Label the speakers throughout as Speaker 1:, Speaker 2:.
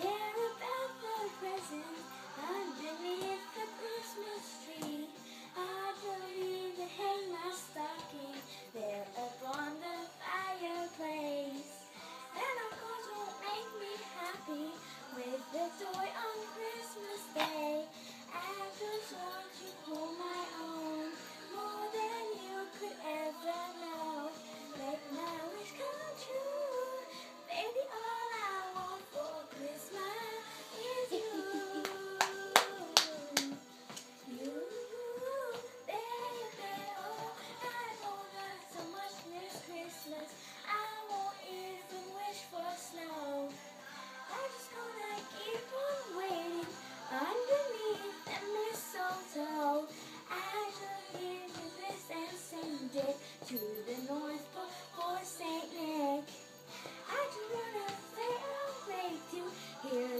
Speaker 1: care. To the North Pole for Saint Nick. I just wanna I'm great to hear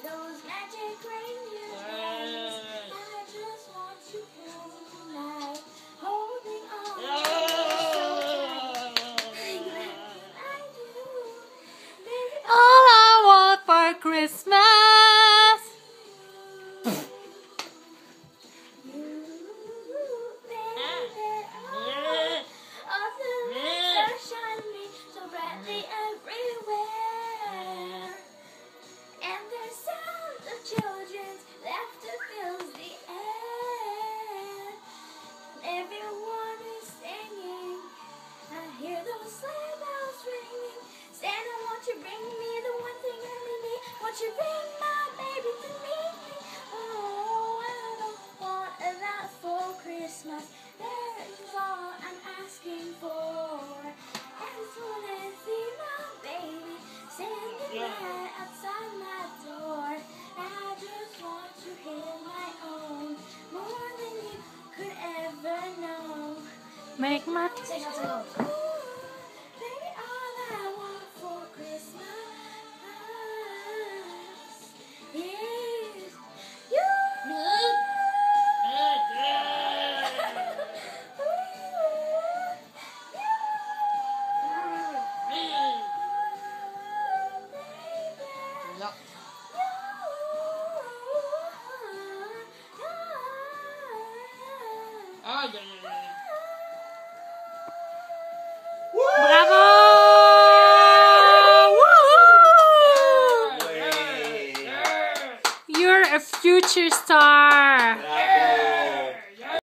Speaker 1: you bring me the one thing I really need? Won't you bring my baby to me? Oh, I don't want a lot for Christmas. That is all I'm asking for. I just want to see my baby standing right outside my door. I just want to hear my own more than you could ever know.
Speaker 2: Make my future star.